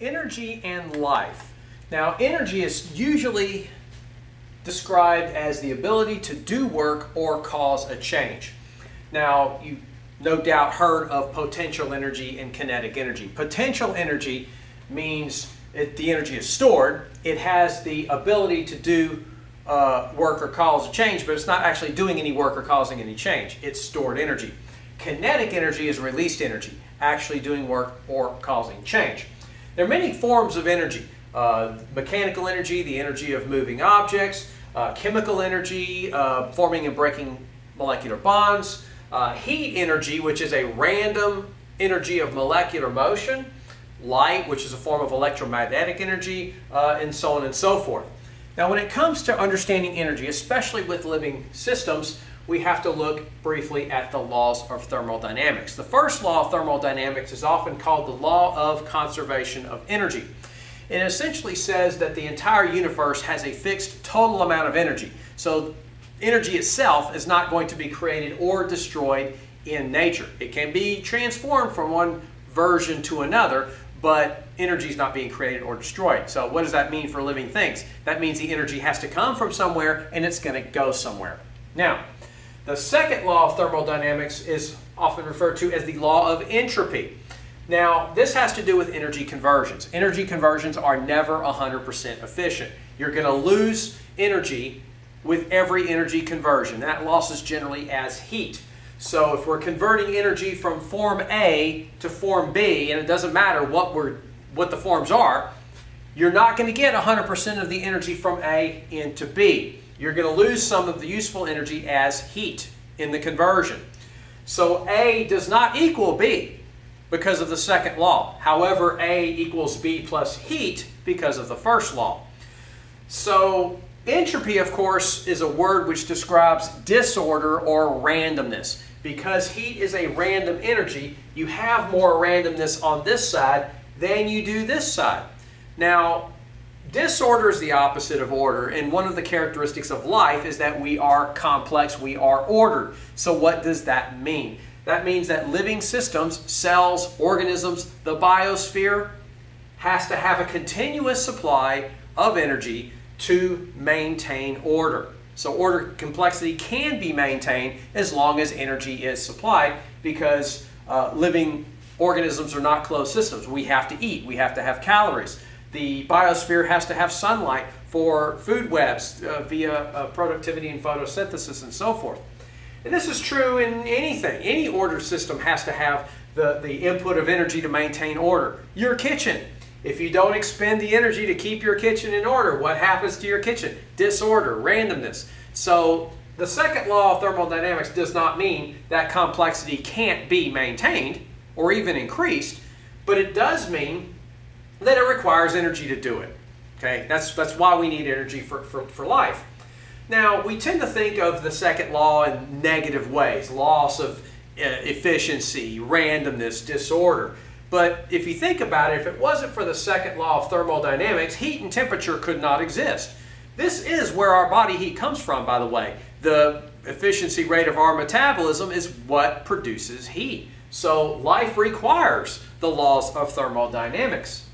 energy and life. Now, energy is usually described as the ability to do work or cause a change. Now, you no doubt heard of potential energy and kinetic energy. Potential energy means it, the energy is stored. It has the ability to do uh, work or cause a change, but it's not actually doing any work or causing any change. It's stored energy. Kinetic energy is released energy, actually doing work or causing change. There are many forms of energy. Uh, mechanical energy, the energy of moving objects, uh, chemical energy, uh, forming and breaking molecular bonds, uh, heat energy, which is a random energy of molecular motion, light, which is a form of electromagnetic energy, uh, and so on and so forth. Now, when it comes to understanding energy, especially with living systems, we have to look briefly at the laws of thermodynamics. The first law of thermodynamics is often called the law of conservation of energy. It essentially says that the entire universe has a fixed total amount of energy. So energy itself is not going to be created or destroyed in nature. It can be transformed from one version to another, but energy is not being created or destroyed. So what does that mean for living things? That means the energy has to come from somewhere and it's going to go somewhere. Now, the second law of thermodynamics is often referred to as the law of entropy. Now, this has to do with energy conversions. Energy conversions are never 100% efficient. You're going to lose energy with every energy conversion. That loss is generally as heat. So if we're converting energy from form A to form B, and it doesn't matter what, we're, what the forms are, you're not going to get 100% of the energy from A into B. You're going to lose some of the useful energy as heat in the conversion. So A does not equal B because of the second law. However, A equals B plus heat because of the first law. So entropy, of course, is a word which describes disorder or randomness. Because heat is a random energy, you have more randomness on this side than you do this side. Now, disorder is the opposite of order, and one of the characteristics of life is that we are complex, we are ordered. So what does that mean? That means that living systems, cells, organisms, the biosphere, has to have a continuous supply of energy to maintain order. So order complexity can be maintained as long as energy is supplied because uh, living organisms are not closed systems. We have to eat. We have to have calories. The biosphere has to have sunlight for food webs uh, via uh, productivity and photosynthesis and so forth. And this is true in anything. Any order system has to have the, the input of energy to maintain order. Your kitchen if you don't expend the energy to keep your kitchen in order, what happens to your kitchen? Disorder, randomness. So the second law of thermodynamics does not mean that complexity can't be maintained or even increased, but it does mean that it requires energy to do it. Okay, that's, that's why we need energy for, for, for life. Now, we tend to think of the second law in negative ways, loss of uh, efficiency, randomness, disorder. But if you think about it, if it wasn't for the second law of thermodynamics, heat and temperature could not exist. This is where our body heat comes from, by the way. The efficiency rate of our metabolism is what produces heat. So life requires the laws of thermodynamics.